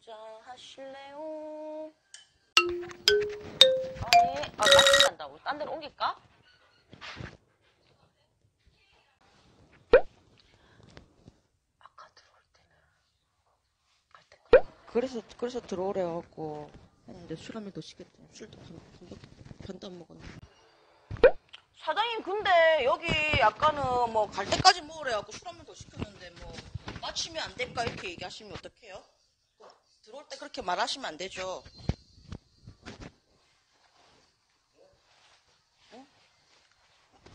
한잔 하실래요? 아니, 아, 마신단다. 우리 딴 데로 옮길까? 아까 들어올 때는 갈 때까지. 그래서 그래서 들어오래 갖고 했는데 술한잔더 시켰대. 술도 반, 반, 반도 안 먹었네. 사장님, 근데 여기 약간은 뭐갈 때까지 먹으래 갖고 술 한 잔 더 시켰는데 뭐 마치면 안 될까 이렇게 얘기하시면 어떡해요? 그렇게 말하시면 안 되죠. 응?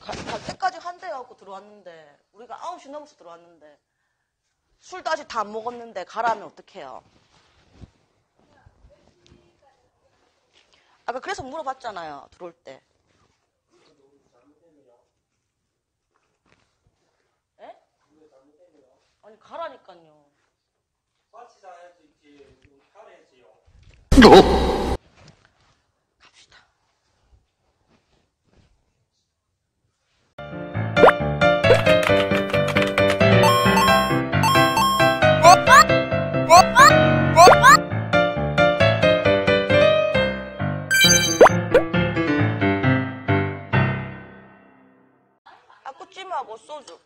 갈, 갈 때까지 한대 갖고 들어왔는데 우리가 9시 넘어서 들어왔는데 술도 아직 다 안 먹었는데 가라면 어떡해요? 아까 그래서 물어봤잖아요. 들어올 때. 에? 아니 가라니까요. 같이 자야지 있지 가야지요. 갑시다. 아쿠찜하고 소주.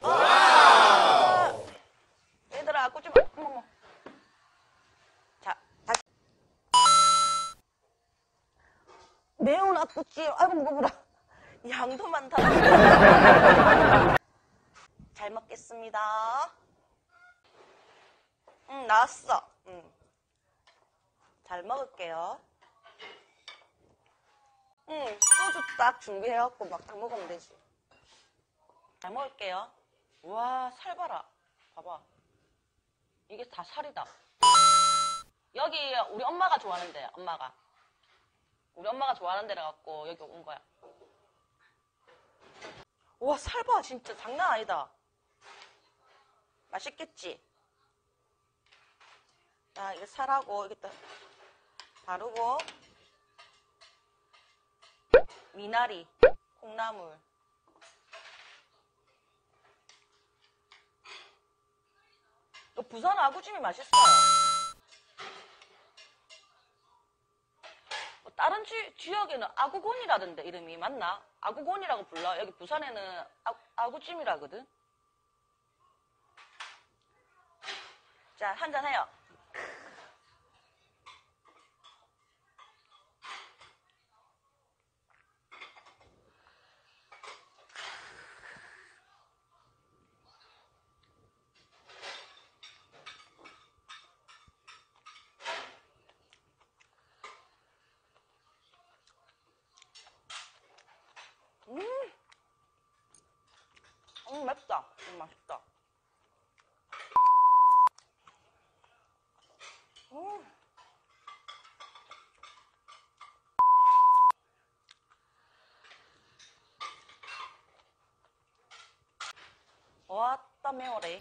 와! 얘들아, 아쿠찜, 어머머. 자, 다시. 매운 아쿠찜. 아이고, 먹어보라. 양도 많다. 잘 먹겠습니다. 응, 나왔어. 응. 잘 먹을게요. 응, 소주 딱 준비해갖고 막 다 먹으면 되지. 잘 먹을게요. 우와, 살 봐라. 봐봐. 이게 다 살이다. 여기 우리 엄마가 좋아하는데, 엄마가. 우리 엄마가 좋아하는 데라 갖고 여기 온 거야. 우와, 살 봐. 진짜 장난 아니다. 맛있겠지? 자, 이거 살하고, 여기다 바르고, 미나리, 콩나물. 이거 부산 아구찜이 맛있어요. 다른 지, 지역에는 아구곤이라던데 이름이 맞나? 아구곤이라고 불러. 여기 부산에는 아, 아구찜이라거든. 자, 한잔 해요. 음, 맵다. 음, 맛있다. 음. 왔다 매워래.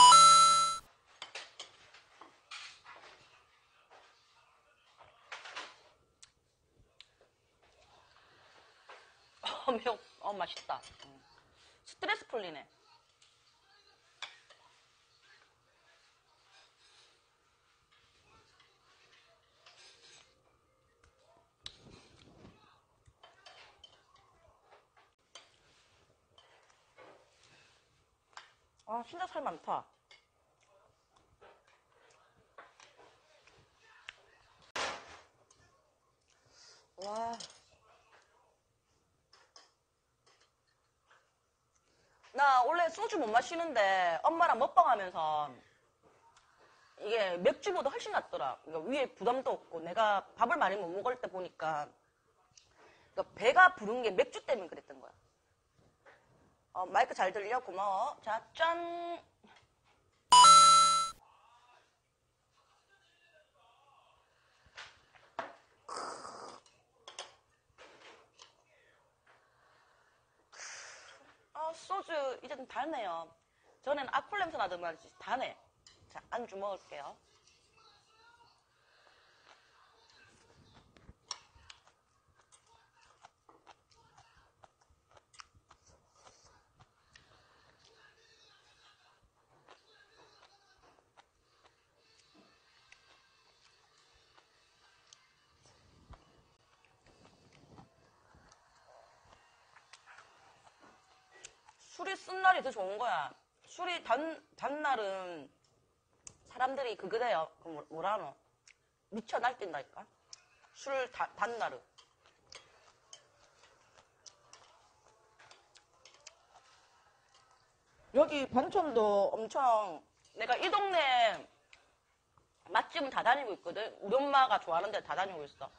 어, 매워. 어, 맛있다. 음. 스트레스 풀리네. 아, 진짜 살 많다. 와. 나 원래 소주 못 마시는데 엄마랑 먹방하면서 이게 맥주보다 훨씬 낫더라. 그러니까 위에 부담도 없고 내가 밥을 많이 못 먹을 때 보니까 그러니까 배가 부른 게 맥주 때문에 그랬던 거야. 어, 마이크 잘 들려? 고마워. 자, 짠! 아, 소주 이제 좀 달네요. 전에는 아콜 냄새 나던 말이지. 다네. 자, 안주 먹을게요. 쓴 날이 더 좋은 거야. 술이 단, 단 날은 사람들이 그거래요. 그 뭐- 뭐라 하노? 미쳐 날뛴다니까? 술 다- 단 날은. 여기 반천도 엄청 내가 이 동네 맛집은 다 다니고 있거든. 우리 엄마가 좋아하는 데 다 다니고 있어.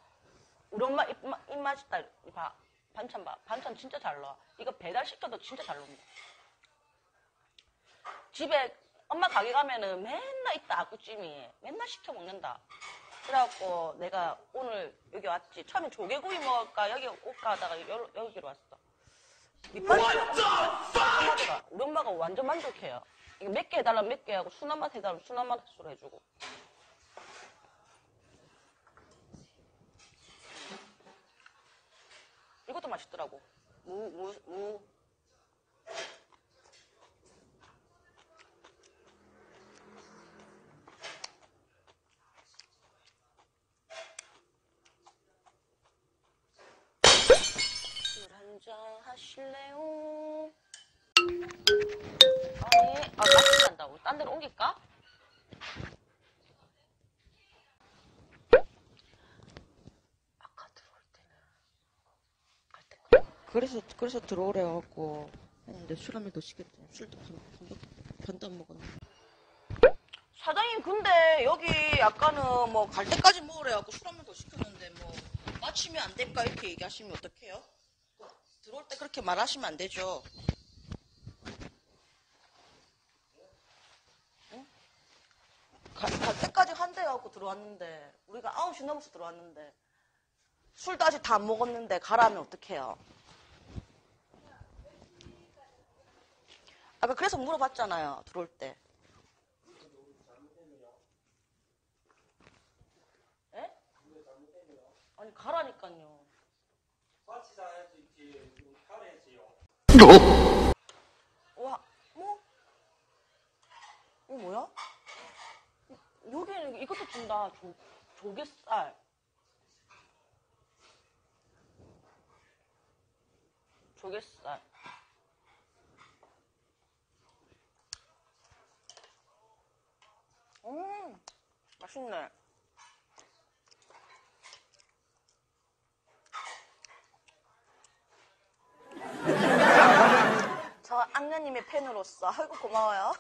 우리 엄마 입마, 입맛있다. 봐. 반찬 봐. 반찬 진짜 잘 나와. 이거 배달시켜도 진짜 잘 나온다. 집에 엄마 가게 가면은 맨날 있다, 아구찜이. 맨날 시켜 먹는다. 그래갖고 내가 오늘 여기 왔지. 처음에 조개구이 먹을까, 여기 올까 하다가 여, 여기로 왔어. 엄마가, 우리 엄마가 완전 만족해요. 이거 몇 개 해달라면 몇 개 하고 순한 맛 해달라면 순한 맛으로 해주고. 이것도 맛있더라고. 무, 무, 무. 술 한잔 하실래요? 아니, 아, 맛있게 한다고. 딴 데로 옮길까 들어올 때는 갈 때까지. 그래서 그래서 들어오래 갖고 했는데 술한잔 더 시켰더니 술도 반, 반도, 안 먹었네. 사장님, 근데 여기 약간은 뭐갈 때까지 먹으래 갖고 술한잔더 시켰는데 뭐 마치면 안 될까 이렇게 얘기하시면 어떡해요? 들어올 때 그렇게 말하시면 안 되죠. 응? 갈 때까지 한대 갖고 들어왔는데 우리가 9시 넘어서 들어왔는데 술도 아직 다 안 먹었는데 가라면 어떡해요? 아까 그래서 물어봤잖아요. 들어올 때. 에? 아니 가라니까요. 가려야지요. 와, 뭐? 이거 뭐야? 여기는 이것도 준다. 조, 조개살. 조개살. 맛있네. 저 악녀님의 팬으로서 아이고 고마워요.